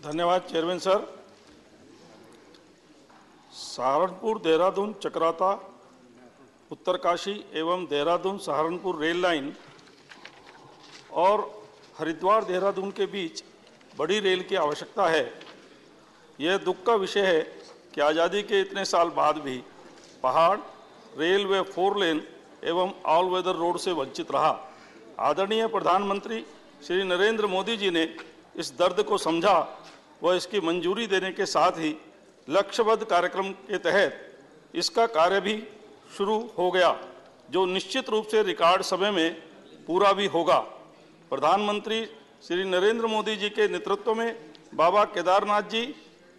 धन्यवाद chairman sir Saharanpur, Dehradun, Chakrata, Uttarkashi एवं Dehradun, Saharanpur rail line और हरिद्वार, देहरादून के बीच बड़ी रेल की आवश्यकता है। यह दुख का विषय है कि आज़ादी के इतने साल बाद भी पहाड़ रेलवे फोर लेन एवं ऑल वेदर रोड से वंचित रहा। आदरणीय प्रधानमंत्री श्री नरेंद्र मोदी जी ने इस दर्द को समझा व इसकी मंजूरी देने के साथ ही लक्ष्यबद्ध कार्यक्रम के तहत इसका कार्य भी शुरू हो गया, जो निश्चित रूप से रिकॉर्ड समय में पूरा भी होगा। प्रधानमंत्री श्री नरेंद्र मोदी जी के नेतृत्व में बाबा केदारनाथ जी,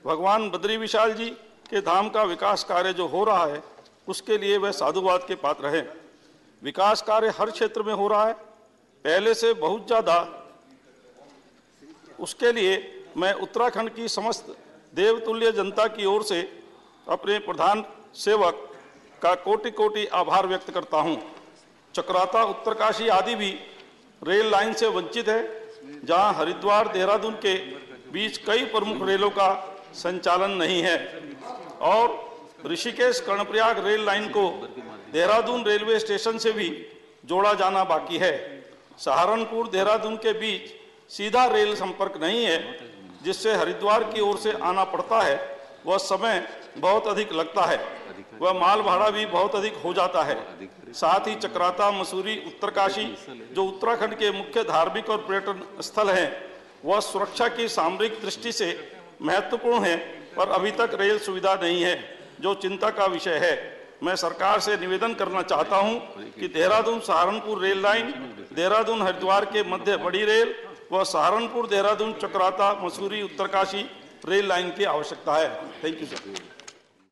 भगवान बद्री विशाल जी के धाम का विकास कार्य जो हो रहा है, उसके लिए वह साधुवाद के पात्र हैं। विकास कार्य हर क्षेत्र में हो रहा है। पहले से बहुत ज़्यादा उसके लिए मैं उत्तराखंड की समस्त देवतुल्य जनता की ओर से अपने प्रधान सेवक का कोटि कोटि आभार व्यक्त करता हूँ। चक्राता, उत्तरकाशी आदि भी रेल लाइन से वंचित है, जहाँ हरिद्वार, देहरादून के बीच कई प्रमुख रेलों का संचालन नहीं है और ऋषिकेश, कर्णप्रयाग रेल लाइन को देहरादून रेलवे स्टेशन से भी जोड़ा जाना बाकी है सहारनपुर, देहरादून के बीच सीधा रेल संपर्क नहीं है, जिससे हरिद्वार की ओर से आना पड़ता है, वह समय बहुत अधिक लगता है। वह माल भाड़ा भी बहुत अधिक हो जाता है। साथ ही चक्राता, मसूरी, उत्तरकाशी, जो उत्तराखंड के मुख्य धार्मिक और पर्यटन स्थल हैं, वह सुरक्षा की सामरिक दृष्टि से महत्वपूर्ण है, पर अभी तक रेल सुविधा नहीं है, जो चिंता का विषय है। मैं सरकार से निवेदन करना चाहता हूँ कि देहरादून सहारनपुर रेल लाइन, देहरादून हरिद्वार के मध्य बड़ी रेल व सहारनपुर देहरादून चक्राता मसूरी उत्तरकाशी रेल लाइन की आवश्यकता है। Thank you sir